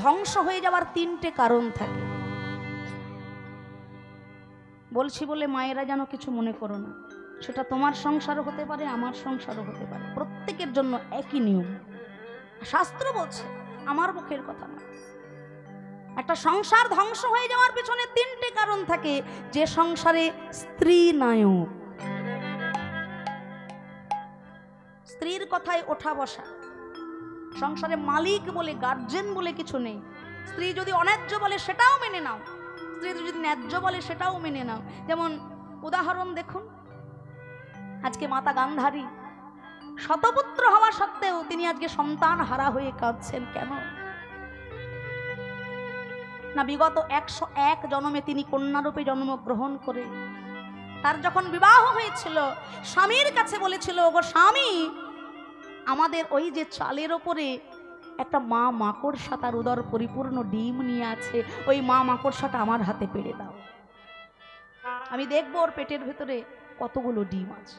ধ্বংস হয়ে যাওয়ার তিনটে কারণ থাকে। বলছি বলে মায়েরা যেন কিছু মনে করো না। সেটা তোমার সংসারও হতে পারে, আমার সংসারও হতে পারে। প্রত্যেকের জন্য একই নিয়ম। শাস্ত্র বলছে, আমার মুখের কথা না। একটা সংসার ধ্বংস হয়ে যাওয়ার পিছনে তিনটে কারণ থাকে, যে সংসারে স্ত্রী নায়ক। স্ত্রীর কথায় ওঠা বসা। সংসারে মালিক বলে গার্জেন বলে কিছু নেই। স্ত্রী যদি অন্যায্য বলে, সেটাও মেনে নাও। স্ত্রী যদি ন্যায্য বলে, সেটাও মেনে নাও। যেমন উদাহরণ দেখুন, আজকে মাতা গান্ধারী শতপুত্র হওয়া সত্ত্বেও তিনি আজকে সন্তান হারা হয়ে কাঁদছেন কেন? না, বিগত একশো এক জন্মে তিনি কন্যারূপে জন্মগ্রহণ করে, তার যখন বিবাহ হয়েছিল, স্বামীর কাছে বলেছিল, ওগো স্বামী আমাদের ওই যে চালের ওপরে একটা মা মাকড়সা তার উদর পরিপূর্ণ ডিম নিয়ে আছে ওই মা মাকড়সাটা আমার হাতে পেড়ে দাও। আমি দেখব ওর পেটের ভেতরে কতগুলো ডিম আছে।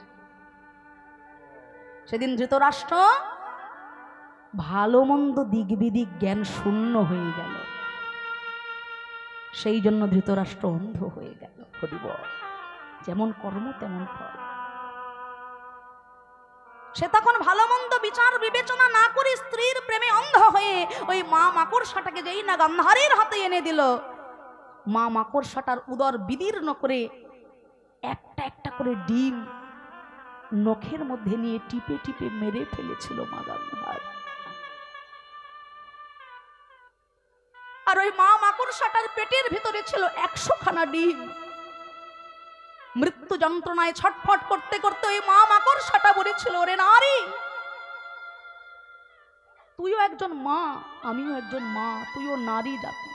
সেদিন ধৃতরাষ্ট্র ভালো মন্দ দিক বিদিক জ্ঞান শূন্য হয়ে গেল। সেই জন্য ধৃতরাষ্ট্র অন্ধ হয়ে গেল। হরিব যেমন কর্ম তেমন ফল। সে তখন ভালো মন্দ বিচার বিবেচনা না করে স্ত্রীর প্রেমে অন্ধ হয়ে ওই মা মাকড়সাটাকে যেই না গান্ধারীর হাতে এনে দিল। মা মাকড়সাটার উদর বিদীর্ণ করে একটা একটা করে ডিম নখের মধ্যে নিয়ে টিপে টিপে মেরে ফেলেছিল মা গান্ধার। আর ওই মা মাকড়সাটার পেটের ভিতরে ছিল একশো খানা ডিম। মৃত্যু যন্ত্রণায় ছটফট করতে করতে ওই মা মাকড়সাটা বলেছিল, ওরে নারী, তুইও একজন মা, আমিও একজন মা, তুইও নারী জাতি,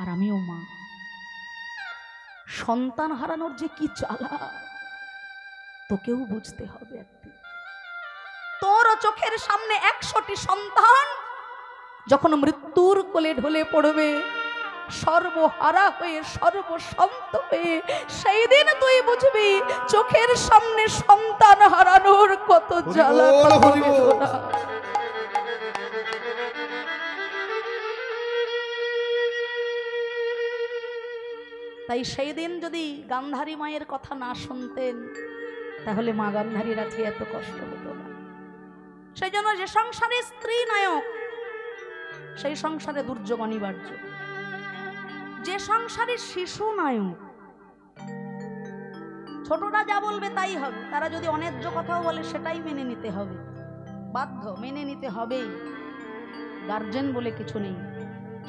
আর আমিও মা। সন্তান হারানোর যে কি চালা, তোকেও বুঝতে হবে একদিন। তোর চোখের সামনে একশোটি সন্তান যখন মৃত্যুর কোলে ঢলে পড়বে সর্বহারা হয়ে সর্বসন্ত হয়ে সেই দিন তুই বুঝবি চোখের সামনে সন্তান হারানোর কত জ্বালা। তাই সেই দিন যদি গান্ধারী মায়ের কথা না শুনতেন তাহলে মা গান্ধারীর আজকে এত কষ্ট হতো না। সেই জন্য যে সংসারে স্ত্রী নায়ক সেই সংসারে দুর্যোগ অনিবার্য। যে সংসারে শিশু নায়ক ছোটরা যা বলবে তাই হবে। তারা যদি অন্যায্য কথাও বলে, সেটাই মেনে নিতে হবে। বাধ্য, মেনে নিতে হবেই। গার্জেন বলে কিছু নেই।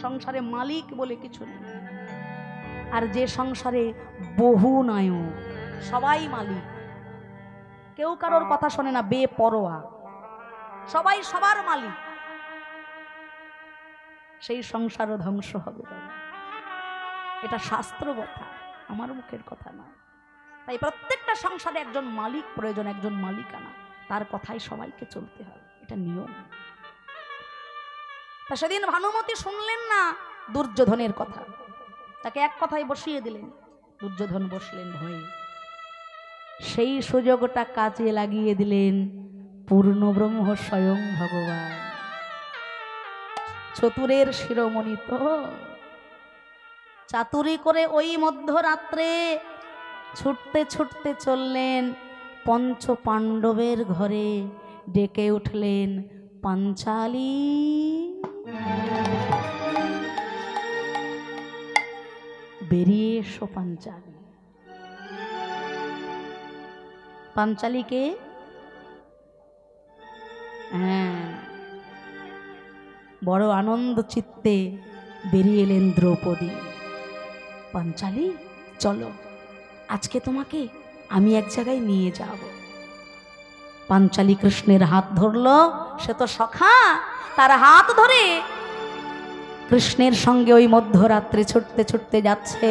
সংসারে মালিক বলে কিছু নেই। আর যে সংসারে বহু নায়ক সবাই মালিক। কেউ কারোর কথা শোনে না বেপরোয়া সবাই সবার মালিক। সেই সংসারও ধ্বংস হবে। এটা শাস্ত্র কথা, আমার মুখের কথা না তাই প্রত্যেকটা সংসারে একজন মালিক প্রয়োজন, একজন মালিকানা। তার কথাই সবাইকে চলতে হবে, এটা নিয়ম। তা সেদিন ভানুমতি শুনলেন না দুর্যোধনের কথা। তাকে এক কথায় বসিয়ে দিলেন, দুর্যোধন বসলেন ভয়ে সেই সুযোগটা কাজে লাগিয়ে দিলেন পূর্ণ ব্রহ্ম স্বয়ং ভগবান। চতুরের শিরোমণি তো চাতুরি করে ওই মধ্যরাত্রে ছুটতে ছুটতে চললেন পঞ্চ পাণ্ডবের ঘরে, ডেকে উঠলেন পাঞ্চালী। বেরিয়ে এসো পাঞ্চালী। পাঞ্চালীকে? হ্যাঁ। বড় আনন্দ চিত্তে বেরিয়ে এলেন দ্রৌপদী। পাঞ্চালী, চলো, আজকে তোমাকে আমি এক জায়গায় নিয়ে যাব। পাঞ্চালি কৃষ্ণের হাত ধরলো, সে তো সখা, তার হাত ধরে। কৃষ্ণের সঙ্গে ওই মধ্যরাত্রে ছুটতে ছুটতে যাচ্ছে,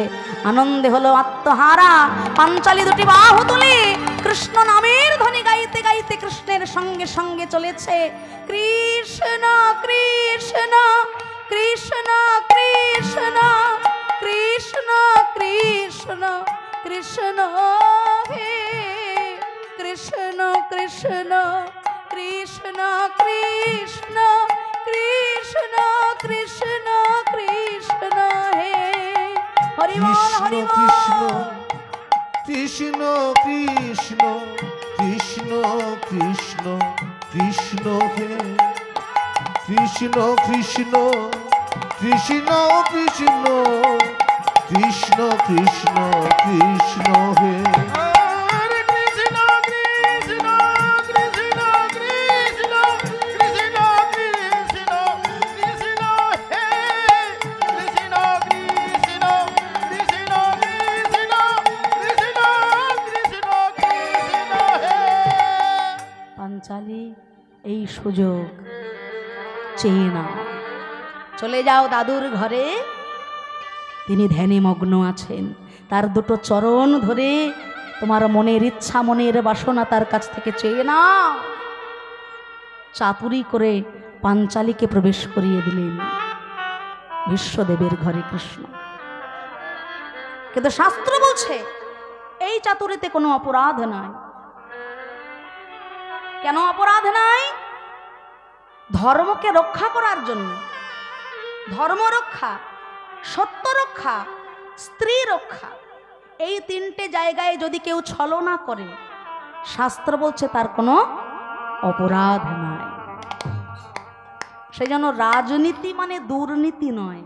আনন্দে হলো আত্মহারা। পাঞ্চালী দুটি বাহু তুলে কৃষ্ণ নামের ধ্বনি গাইতে গাইতে কৃষ্ণের সঙ্গে সঙ্গে চলেছে। কৃষ্ণ কৃষ্ণ কৃষ্ণ কৃষ্ণ। কৃষ্ণ কৃষ্ণ কৃষ্ণ হে কৃষ্ণ কৃষ্ণ কৃষ্ণ কৃষ্ণ কৃষ্ণ কৃষ্ণ কৃষ্ণ হে হরি বল কৃষ্ণ হরি কৃষ্ণ বল কৃষ্ণ কৃষ্ণ কৃষ্ণ কৃষ্ণ কৃষ্ণ হে কৃষ্ণ কৃষ্ণ কৃষ্ণ কৃষ্ণ কৃষ্ণ কৃষ্ণ কৃষ্ণ হে হরে কৃষ্ণ কৃষ্ণ কৃষ্ণ কৃষ্ণ কৃষ্ণ কৃষ্ণ কৃষ্ণ হে কৃষ্ণ কৃষ্ণ কৃষ্ণ কৃষ্ণ কৃষ্ণ কৃষ্ণ কৃষ্ণ হে পাঞ্চালি এই সুযোগ চেয়ে নাও চলে যাও দাদুর ঘরে তিনি ধ্যানে মগ্ন আছেন। তার দুটো চরণ ধরে তোমার মনের ইচ্ছা, মনের বাসনা তার কাছ থেকে চেয়ে না চাতুরি করে পাঞ্চালীকে প্রবেশ করিয়ে দিলেন বিশ্বদেবের ঘরে কৃষ্ণ। কিন্তু শাস্ত্র বলছে, এই চাতুরিতে কোনো অপরাধ নাই। কেন অপরাধ নাই? ধর্মকে রক্ষা করার জন্য। ধর্ম রক্ষা সত্য রক্ষা স্ত্রী রক্ষা এই তিনটে জায়গায় যদি কেউ ছলনা করে, শাস্ত্র বলছে তার কোনো অপরাধ নয় সেই জন্য রাজনীতি মানে দুর্নীতি নয়।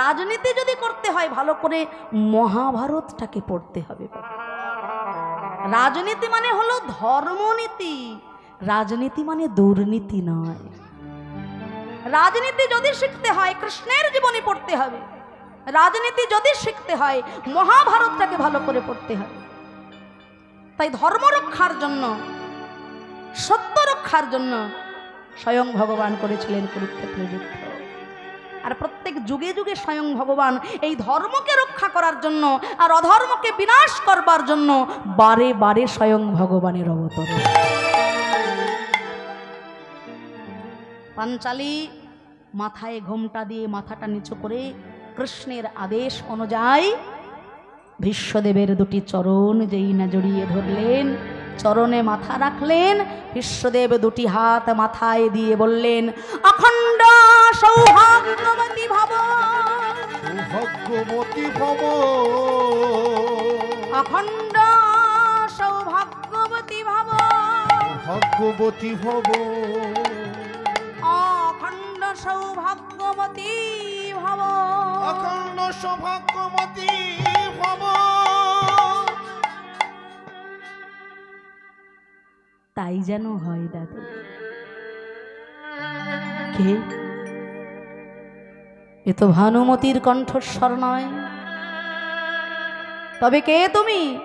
রাজনীতি যদি করতে হয়, ভালো করে মহাভারতটাকে পড়তে হবে রাজনীতি মানে হলো ধর্মনীতি, রাজনীতি মানে দুর্নীতি নয়। রাজনীতি যদি শিখতে হয়, কৃষ্ণের জীবনী পড়তে হবে। রাজনীতি যদি শিখতে হয়, মহাভারতটাকে ভালো করে পড়তে হবে। তাই ধর্ম রক্ষার জন্য, সত্য রক্ষার জন্য স্বয়ং ভগবান করেছিলেন কুরুক্ষেত্র যুদ্ধ। আর প্রত্যেক যুগে যুগে স্বয়ং ভগবান এই ধর্মকে রক্ষা করার জন্য আর অধর্মকে বিনাশ করবার জন্য বারে বারে স্বয়ং ভগবানের অবতরণ। পাঞ্চালী মাথায় ঘোমটা দিয়ে মাথাটা নিচু করে কৃষ্ণের আদেশ অনুযায়ী বিশ্বদেবের দুটি চরণ যেই না জড়িয়ে ধরলেন চরণে মাথা রাখলেন বিশ্বদেব দুটি হাত মাথায় দিয়ে বললেন অখণ্ড সৌভাগ্যবতী ভব। সৌভাগ্যবতী ভব। অখণ্ড সৌভাগ্যবতী ভব। ভাগ্যবতী ভব। অখণ্ড সৌভাগ্যবতী ভব। অখণ্ড সৌভাগ্যবতী ভব। তাই যেন হয় দাদু। কে? এ তো ভানুমতির কণ্ঠস্বর নয়। তবে কে তুমি?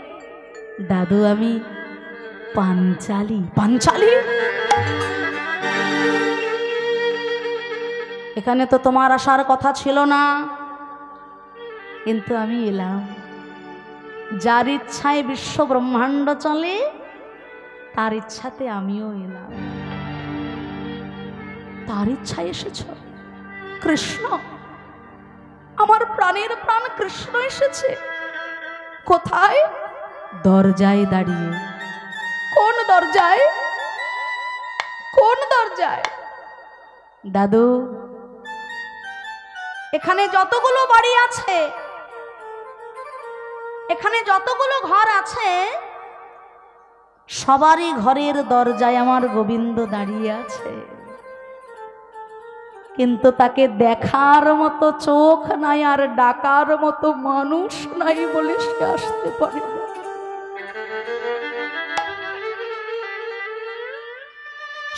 দাদু আমি পাঞ্চালি। পাঞ্চালি? এখানে তো তোমার আসার কথা ছিল না। কিন্তু আমি এলাম। যার ইচ্ছায় বিশ্ব ব্রহ্মাণ্ড চলে, তার ইচ্ছাতে আমিও এলাম। তার ইচ্ছায় এসেছ? কৃষ্ণ! আমার প্রাণের প্রাণ কৃষ্ণ এসেছে। কোথায়? দরজায় দাঁড়িয়ে। কোন দরজায়? কোন দরজায়? দাদু এখানে যতগুলো বাড়ি আছে, এখানে যতগুলো ঘর আছে, সবারই ঘরের দরজায় আমার গোবিন্দ দাঁড়িয়ে আছে। কিন্তু তাকে দেখার মতো চোখ নাই আর ডাকার মতো মানুষ নাই বলে সে আসতে পারে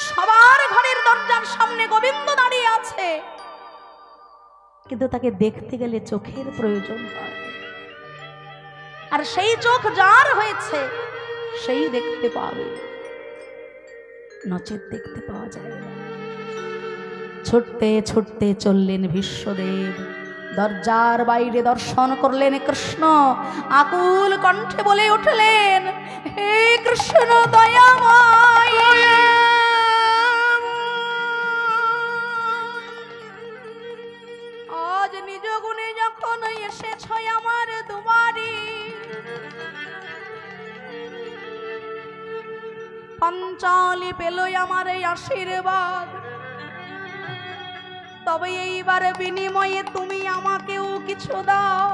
সবার ঘরের দরজার সামনে গোবিন্দ দাঁড়িয়ে আছে। কিন্তু তাকে দেখতে গেলে চোখের প্রয়োজন হয়। আর সেই চোখ যার হয়েছে, সেই দেখতে পাবে। নচেত দেখতে পাওয়া যায় ছুটতে ছুটতে চললেন বিশ্বদেব। দরজার বাইরে দর্শন করলেন কৃষ্ণ। আকুল কণ্ঠে বলে উঠলেন, হে কৃষ্ণ দয়াময়! আশীর্বাদ। তবে এইবার বিনিময়ে তুমি আমাকেও কিছু দাও।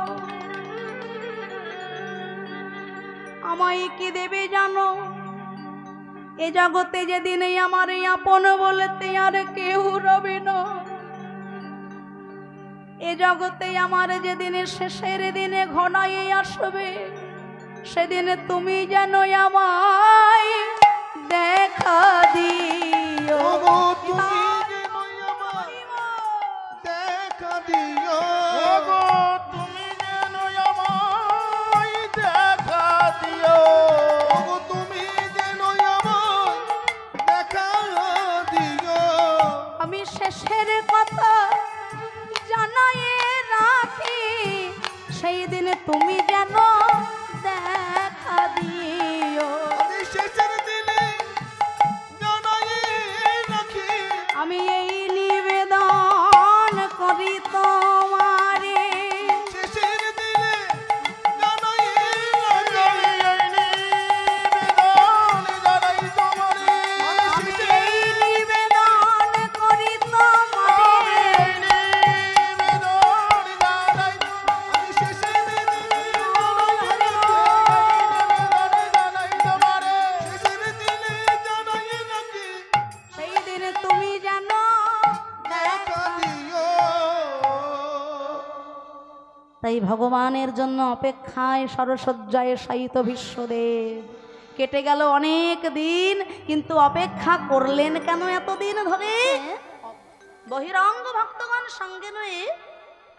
আমায় কি দেবে জানো? এ জগতে যেদিন আমার এই আপন বলতে আর কেউ রবে না। এ জগতে আমার যেদিন শেষের দিনে ঘনায় আসবে, সেদিনে তুমি যেন আমায় দেখা ভগবানের জন্য অপেক্ষায় সরসজ্জায় শায়িত বিশ্বদেব। কেটে গেল অনেক দিন, কিন্তু অপেক্ষা করলেন কেন এতদিন ধরে? বহিরঙ্গ ভক্তগণ সঙ্গে রয়ে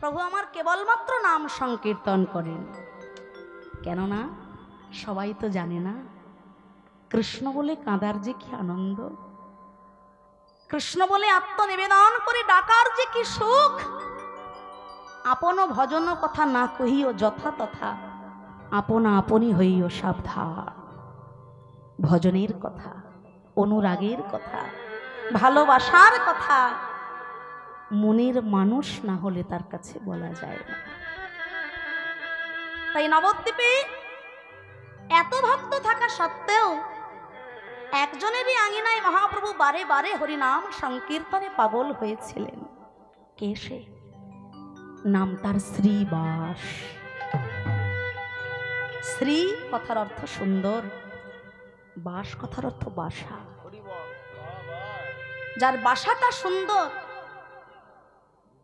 প্রভু আমার কেবলমাত্র নাম সংকীর্তন করেন। কেননা, সবাই তো জানে না, কৃষ্ণ বলে কাঁদার যে কি আনন্দ। কৃষ্ণ বলে আত্মনিবেদন করে ডাকার যে কি সুখ। আপন ভজন কথা না কহিও যথা তথা। আপনা আপনি হইও সাবধান। ভজনের কথা, অনুরাগের কথা, ভালোবাসার কথা, মনের মানুষ না হলে তার কাছে বলা যায় না। তাই নবদ্বীপে এত ভক্ত থাকা সত্ত্বেও একজনেরই আঙিনায় মহাপ্রভু বারে বারে হরিনাম সংকীর্তনে পাগল হয়েছিলেন। কে সে? নাম তার শ্রীবাস। শ্রী কথার অর্থ সুন্দর, বাস কথার অর্থ বাসা। যার বাসাটা সুন্দর,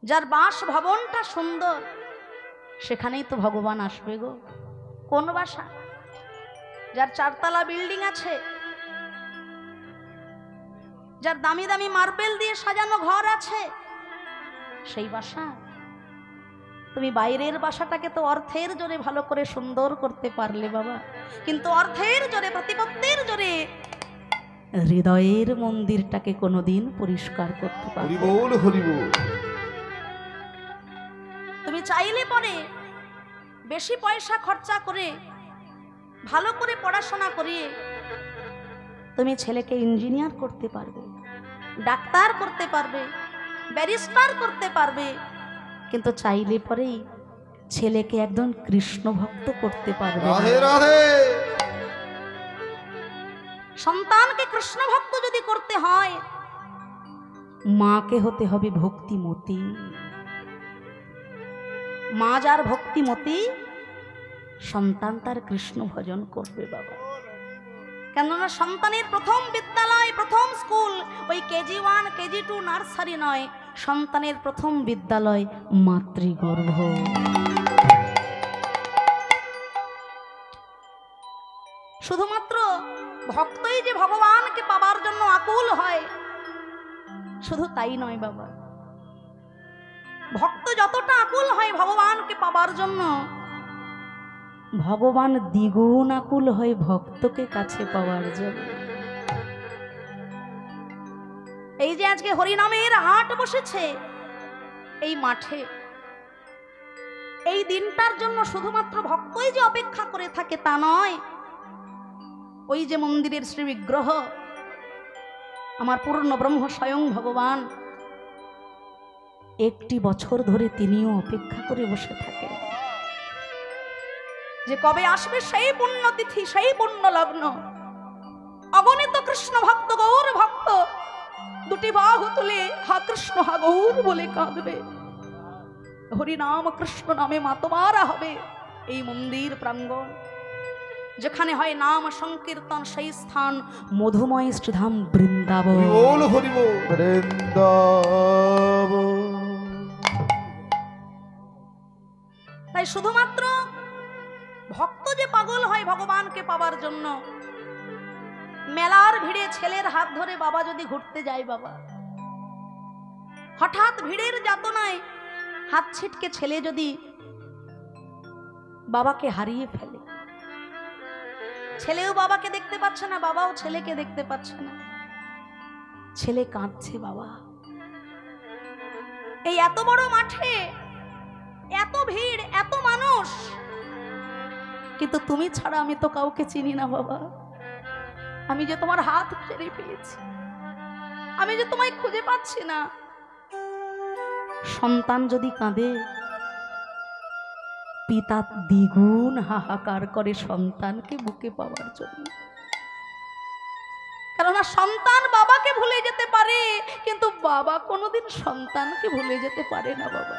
যার বাস ভবনটা সুন্দর, সেখানেই তো ভগবান আসবে গো। কোন বাসা? যার চারতলা বিল্ডিং আছে, যার দামি দামি মার্বেল দিয়ে সাজানো ঘর আছে, সেই বাসা। তুমি বাইরের বাসাটাকে তো অর্থের জোরে ভালো করে সুন্দর করতে পারলে বাবা। কিন্তু অর্থের জোরে প্রতিপত্তির জোরে হৃদয়ের মন্দিরটাকে কোনোদিন পরিষ্কার করতে পারবে তুমি চাইলে পরে বেশি পয়সা খরচা করে ভালো করে পড়াশোনা করিয়ে তুমি ছেলেকে ইঞ্জিনিয়ার করতে পারবে ডাক্তার করতে পারবে ব্যারিস্টার করতে পারবে কিন্তু চাইলে পরেই ছেলেকে একজন কৃষ্ণ ভক্ত করতে পারবে সন্তানকে কৃষ্ণ ভক্ত যদি করতে হয় মাকে হতে হবে ভক্তিমতী। মা যার ভক্তিমতী সন্তান তার কৃষ্ণ ভজন করবে বাবা। কেননা সন্তানের প্রথম বিদ্যালয় প্রথম স্কুল ওই KG one KG two nursery নয়। সন্তানের প্রথম বিদ্যালয় মাতৃগর্ভ। শুধুমাত্র ভক্তই যে ভগবানকে পাবার জন্য আকুল হয়, শুধু তাই নয় বাবা। ভক্ত যতটা আকুল হয় ভগবানকে পাবার জন্য, ভগবান দ্বিগুণ আকুল হয় ভক্তকে কাছে পাওয়ার জন্য। এই যে আজকে হরিনামের হাট বসেছে, এই মাঠে, এই দিনটার জন্য শুধুমাত্র ভক্তই যে অপেক্ষা করে থাকে তা নয়, ওই যে মন্দিরের শ্রী বিগ্রহ, আমার পূর্ণ ব্রহ্ম স্বয়ং ভগবান, একটি বছর ধরে তিনিও অপেক্ষা করে বসে থাকেন। যে কবে আসবে সেই পুণ্যতিথি, সেই পুণ্য লগ্ন অগণিত কৃষ্ণ ভক্ত, গৌর ভক্ত দুটি বাহু তুলে হা কৃষ্ণ হা গৌর বলে কাঁদবে। হরিনাম কৃষ্ণ নামে মাতমারা হবে এই মন্দির প্রাঙ্গণ। যেখানে হয় নাম সংকীর্তন সেই স্থান মধুময় শ্রীধাম বৃন্দাবন। তাই শুধুমাত্র ভক্ত যে পাগল হয় ভগবানকে পাবার জন্য মেলার ভিড়ে ছেলের হাত ধরে বাবা যদি ঘুরতে যায় বাবা। হঠাৎ ভিড়ের যাতনায় হাত ছিটকে ছেলে যদি বাবাকে হারিয়ে ফেলে। ছেলেও বাবাকে দেখতে পাচ্ছে না, বাবাও ছেলেকে দেখতে পাচ্ছে না। ছেলে কাঁদছে বাবা। এই এত বড় মাঠে এত ভিড়, এত মানুষ, কিন্তু তুমি ছাড়া আমি তো কাউকে চিনি না বাবা। আমি যে তোমার হাত ছেড়ে ফেলেছি। আমি যে তোমায় খুঁজে পাচ্ছি না। সন্তান যদি কাঁদে, পিতা দ্বিগুণ হাহাকার করে সন্তানকে বুকে পাওয়ার জন্য। কেননা সন্তান বাবাকে ভুলে যেতে পারে, কিন্তু বাবা কোনোদিন সন্তানকে ভুলে যেতে পারে না বাবা।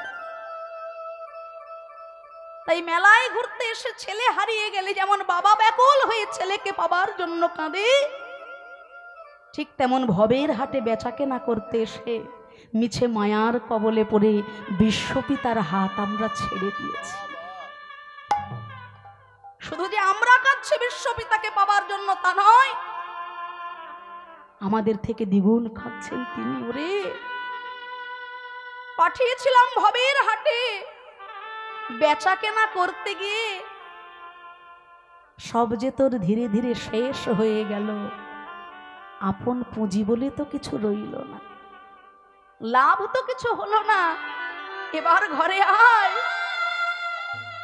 তাই মেলায় ঘুরতে এসে ছেলে হারিয়ে গেলে যেমন বাবা ব্যাকুল হয়ে ছেলেকে পাবার জন্য কাঁদে, ঠিক তেমন ভবের হাটে বেচাকে না করতে এসে মিছে মায়ার কবলে পড়ে বিশ্বপিতার হাত আমরা ছেড়ে দিয়েছি। শুধু যে আমরা কাঁদছি বিশ্বপিতাকে পাবার জন্য তা নয়, আমাদের থেকে দ্বিগুণ খাচ্ছেন তিনি ওরে। পাঠিয়েছিলাম ভবের হাটে বেচা কেনা করতে গিয়ে সব যে তোর ধীরে ধীরে শেষ হয়ে গেল, আপন পুঁজি বলে তো কিছু রইল না। লাভ তো কিছু হলো না। এবার ঘরে আয়।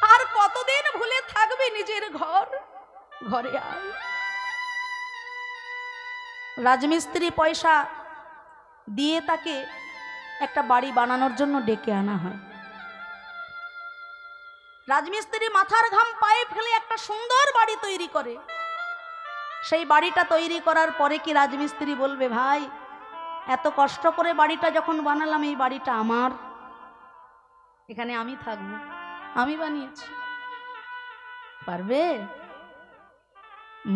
আর কতদিন ভুলে থাকবে নিজের ঘর? ঘরে আয়। রাজমিস্ত্রি পয়সা দিয়ে তাকে একটা বাড়ি বানানোর জন্য ডেকে আনা হয়। রাজমিস্ত্রি মাথার ঘাম পায়ে ফেলে একটা সুন্দর বাড়ি তৈরি করে। সেই বাড়িটা তৈরি করার পরে কি রাজমিস্ত্রি বলবে, ভাই, এত কষ্ট করে বাড়িটা যখন বানালাম, এই বাড়িটা আমার। এখানে আমি থাকব, আমি বানিয়েছি। পারবে?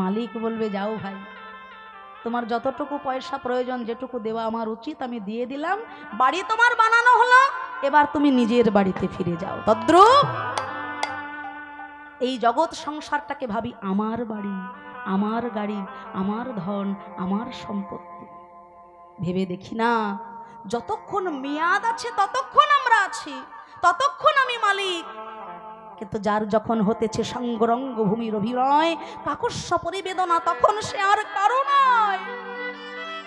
মালিক বলবে, যাও ভাই, তোমার যতটুকু পয়সা প্রয়োজন, যেটুকু দেওয়া আমার উচিত, আমি দিয়ে দিলাম। বাড়ি তোমার বানানো হলো, এবার তুমি নিজের বাড়িতে ফিরে যাও। তদ্রুপ এই জগৎ সংসারটাকে ভাবি আমার বাড়ি, আমার গাড়ি, আমার ধন, আমার সম্পত্তি। ভেবে দেখি না, যতক্ষণ মেয়াদ আছে ততক্ষণ আমরা আছি, ততক্ষণ আমি মালিক। কিন্তু যার যখন হতেছে সঙ্গরঙ্গ ভূমির অভিনয় কাকস্য পরিবেদনা তখন সে আর কারও নয়।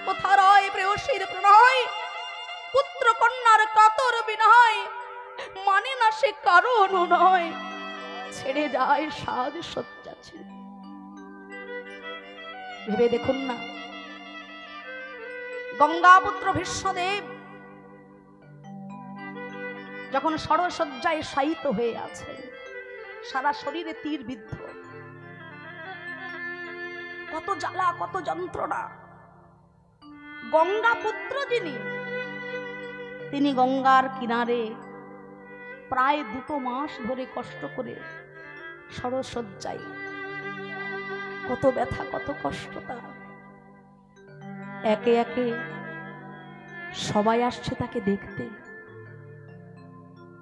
কোথা রয় প্রেয়সীর প্রণয়? পুত্র কন্যার কাতর বিনয় মানে না সে কারণ নয়। ছেড়ে যায় সাজ সজ্জা ছেড়ে ভেবে দেখুন না, গঙ্গাপুত্র ভীষ্মদেব যখন সরসজ্জায় শায়িত হয়ে আছে, সারা শরীরে তীর বিদ্ধ। কত জ্বালা, কত যন্ত্রণা। গঙ্গা পুত্র যিনি, তিনি গঙ্গার কিনারে প্রায় দুটো মাস ধরে কষ্ট করে সরসজ্জায়। কত ব্যথা, কত কষ্ট তার। একে একে সবাই আসছে তাকে দেখতে।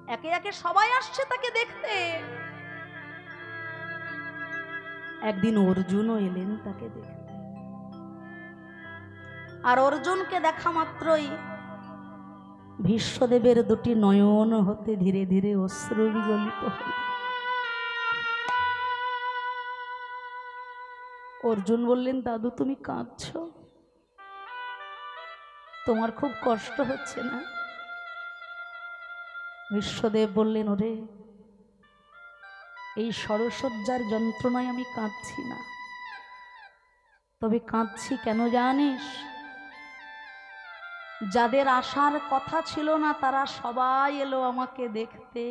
একে একে সবাই আসছে তাকে দেখতে। একদিন অর্জুনও এলেন তাকে দেখতে। আর অর্জুনকে দেখা মাত্রই ভীষ্মদেবের দুটি নয়ন হতে ধীরে ধীরে অশ্রু বিগলিত হল। অর্জুন বললেন, দাদু, তুমি কাঁদছ। তোমার খুব কষ্ট হচ্ছে না? বিশ্বদেব বললেন, ওরে, এই সরসজ্জার যন্ত্রণায় আমি কাঁদছি না। তবে কাঁদছি কেন জানিস? যাদের আসার কথা ছিল না, তারা সবাই এলো আমাকে দেখতে।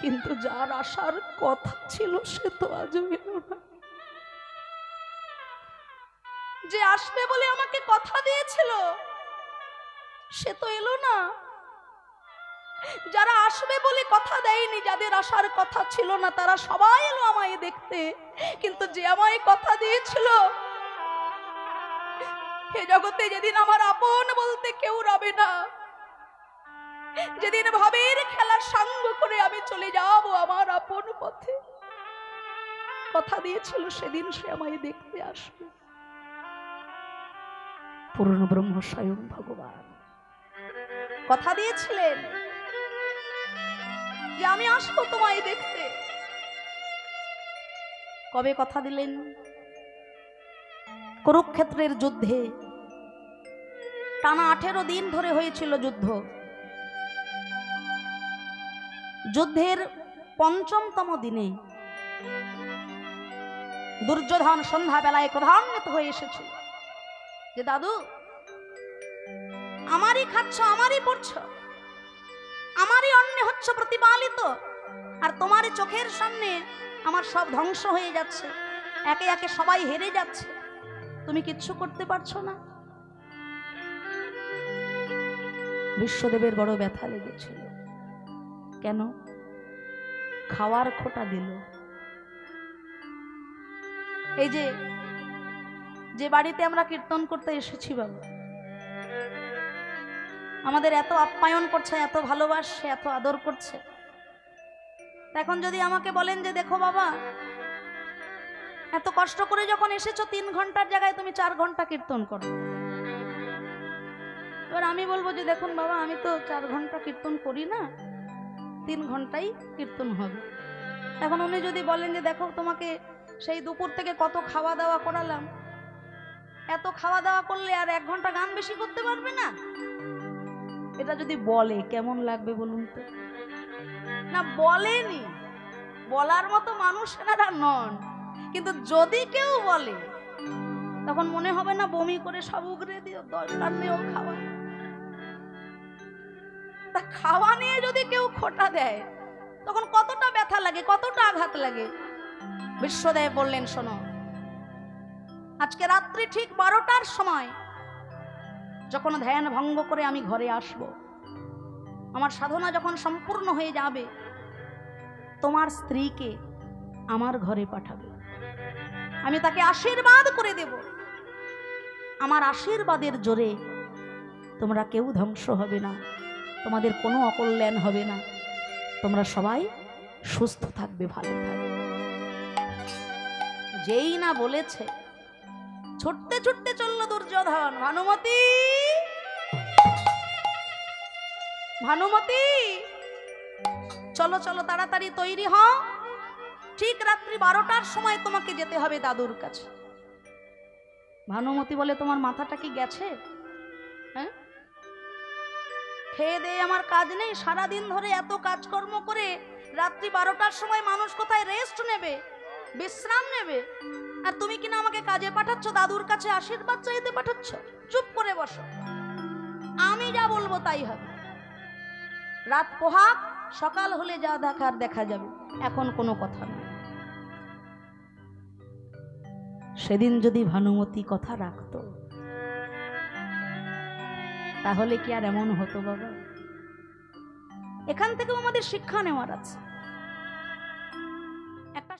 কিন্তু যার আসার কথা ছিল, সে তো আজও এলো না। যে আসবে বলে আমাকে কথা দিয়েছিল, সে তো এলো না। যারা আসবে বলে কথা দেয়নি, যাদের আসার কথা ছিল না, তারা সবাই এলো আমায় দেখতে। কিন্তু যে আমায় কথা দিয়েছিল এ জগতে যেদিন আমার আপন বলতে কেউ রবে না, যেদিন ভাবের খেলার সঙ্গ করে আমি চলে যাব আমার আপন পথে। কথা দিয়েছিল সেদিন সে আমায় দেখতে আসবে। পূর্ণ ব্রহ্ম স্বয়ং ভগবান। কথা দিয়েছিলেন যে আমি আসব তোমায় দেখতে। কবে কথা দিলেন? কুরুক্ষেত্রের যুদ্ধে টানা আঠেরো দিন ধরে হয়েছিল যুদ্ধ। যুদ্ধের পঞ্চমতম দিনে দুর্যোধন সন্ধ্যাবেলায় ক্রধান্বিত হয়ে এসেছিল যে, দাদু, আমারই খাচ্ছ, আমারই পড়ছ, আমারই অন্য হচ্ছে প্রতিপালিত, আর তোমারই চোখের সামনে আমার সব ধ্বংস হয়ে যাচ্ছে, একে একে সবাই হেরে যাচ্ছে, তুমি কিচ্ছু করতে পারছ না। বিশ্বদেবের বড় ব্যথা লেগেছিল। কেন? খাওয়ার খোটা দিল। এই যে যে বাড়িতে আমরা কীর্তন করতে এসেছি বাবা, আমাদের এত আপ্যায়ন করছে, এত ভালোবাসছে এত আদর করছে। এখন যদি আমাকে বলেন যে, দেখো বাবা, এত কষ্ট করে যখন এসেছ, তিন ঘণ্টার জায়গায় তুমি চার ঘণ্টা কীর্তন করো। এবার আমি বলব যে দেখুন বাবা, আমি তো চার ঘণ্টা কীর্তন করি না, তিন ঘন্টাই কীর্তন হবে। এখন উনি যদি বলেন যে দেখো তোমাকে সেই দুপুর থেকে কত খাওয়া দাওয়া করালাম, এত খাওয়া দাওয়া করলে আর এক ঘণ্টা গান বেশি করতে পারবে না? এটা যদি বলে, কেমন লাগবে বলুন তো? না, বলেনি। বলার মতো মানুষ এনারা নন। কিন্তু যদি কেউ বলে, তখন মনে হবে না বমি করে সব উগরে দিও দরকার নেই খাওয়া তা খাওয়া নিয়ে যদি কেউ খোটা দেয়, তখন কতটা ব্যথা লাগে, কতটা আঘাত লাগে? বিশ্বদেব বললেন, শোনো, আজকে রাত্রি ঠিক বারোটার সময় যখন ধ্যান ভঙ্গ করে আমি ঘরে আসব, আমার সাধনা যখন সম্পূর্ণ হয়ে যাবে, তোমার স্ত্রীকে আমার ঘরে পাঠাবে। আমি তাকে আশীর্বাদ করে দেব। আমার আশীর্বাদের জোরে তোমরা কেউ ধ্বংস হবে না। তোমাদের কোনো অকল্যাণ হবে না। তোমরা সবাই সুস্থ থাকবে, ভালো থাকবে। যেই না বলেছে, ছুটতে ছুটতে চলল দুর্যোধন। ভানুমতি! ভানুমতি! চলো চলো, তাড়াতাড়ি তৈরি হও। ঠিক রাত্রি বারোটার সময় তোমাকে যেতে হবে দাদুর কাছে। ভানুমতি বলে তোমার মাথাটা কি গেছে? হ্যাঁ? খেয়ে দিয়ে আমার কাজ নেই সারা দিন ধরে এত কাজকর্ম করে রাত্রি বারোটার সময় মানুষ কোথায় রেস্ট নেবে, বিশ্রাম নেবে? আর তুমি কিনা আমাকে কাজে পাঠাচ্ছ, দাদুর কাছে আশীর্বাদ চাইতে পাঠাচ্ছ? চুপ করে বসো। আমি যা বলব তাই হবে। রাত পোহাক, সকাল হলে যা দেখার দেখা যাবে, এখন কোনো কথা নেই সেদিন যদি ভানুমতি কথা রাখতো তাহলে কি আর এমন হতো বাবা? এখান থেকেও আমাদের শিক্ষা নেওয়ার আছে।